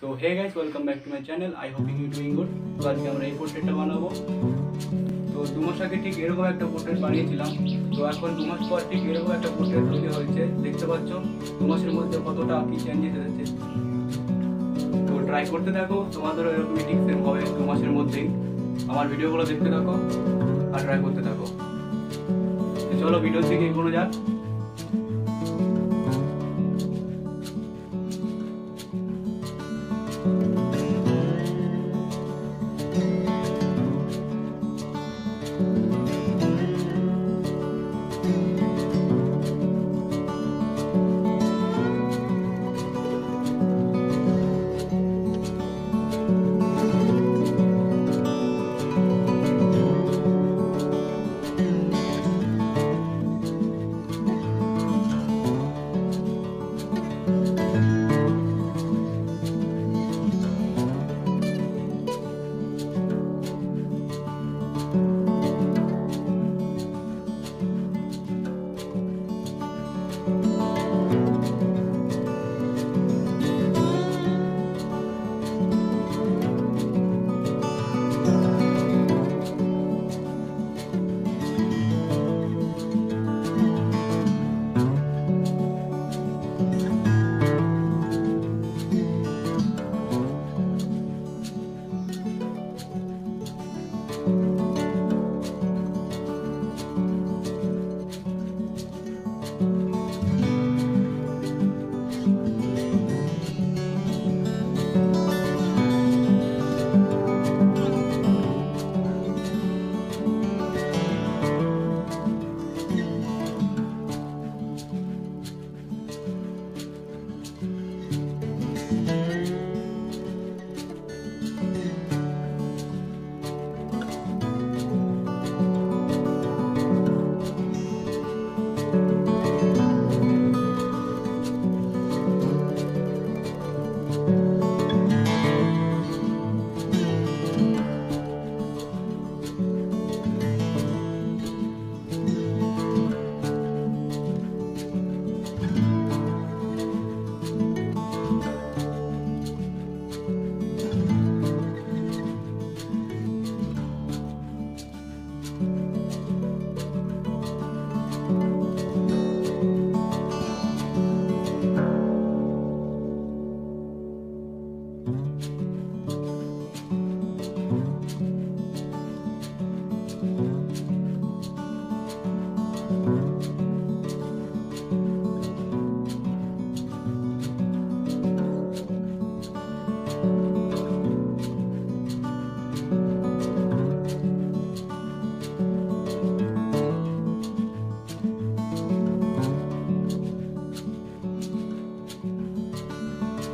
So hey guys welcome back to my channel I hope you doing good তো আজকে আমরা এই পোর্ট্রেটটা বানাবো। তো দু মাস আগে ঠিক এরকম একটা পোর্ট্রেট বানিয়েছিলাম। তো এখন দু মাস পর ঠিক এরকম একটা পোর্ট্রেট তৈরি হয়েছে। দেখতে পাচ্ছ, দু মাসের মধ্যে কতটা কি চেঞ্জেস এসেছে তো ট্রাই করতে থাকো, তোমাদেরও এরকমই ঠিক সেম হবে দু মাসের মধ্যেই। আমার ভিডিওগুলো দেখতে থাকো আর ট্রাই করতে থাকো। চলো ভিডিওর দিকে এগোনো যাক।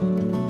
ভিডিওটা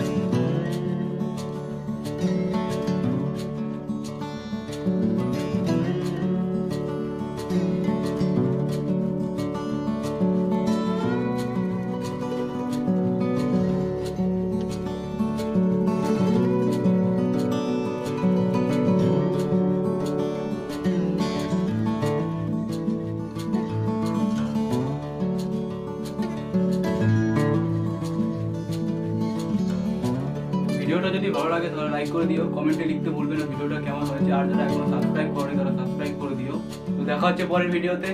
যদি ভালো লাগে তাহলে লাইক করে দিও। কমেন্টে লিখতে ভুলবে না। ভিডিওটা কেমন হয়েছে? আর যারা এখনও সাবস্ক্রাইব করে তারা সাবস্ক্রাইব করে দিও। তো দেখা হচ্ছে পরের ভিডিওতে